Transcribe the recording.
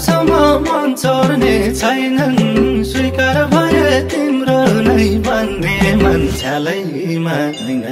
छेउछाउमा मन चोर्ने छैनन्। स्वीकार भए तिम्रो नै भन्ने मान्छेलाई माग्दैन